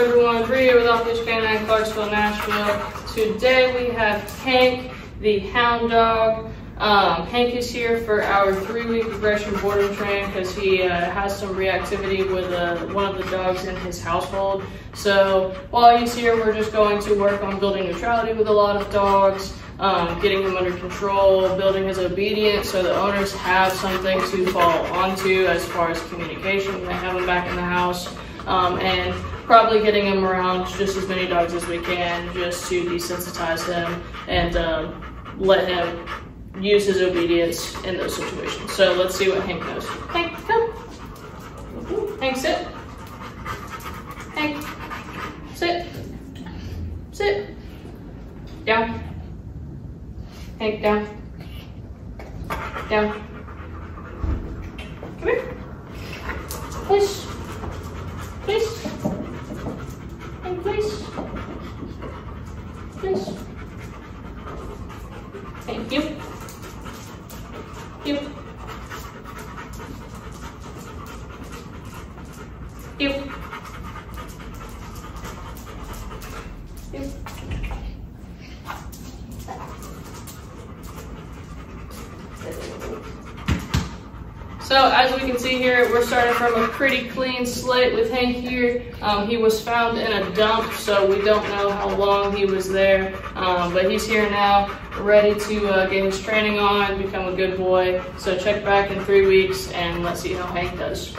everyone? Bry here with Off-Leash Canine, Clarksville, Nashville. Today we have Hank, the hound dog. Um, Hank is here for our three-week aggression boarding train because he uh, has some reactivity with uh, one of the dogs in his household. So while he's here, we're just going to work on building neutrality with a lot of dogs, um, getting him under control, building his obedience so the owners have something to fall onto as far as communication when they have him back in the house um, and probably getting him around just as many dogs as we can just to desensitize him and um, let him use his obedience in those situations. So let's see what Hank knows. Hank, come. Hank, sit. Hank, sit. Sit. Down. Hank. Down. So as we can see here, we're starting from a pretty clean slate with Hank here. Um, he was found in a dump, so we don't know how long he was there, um, but he's here now, ready to uh, get his training on, become a good boy. So check back in three weeks and let's see how Hank does.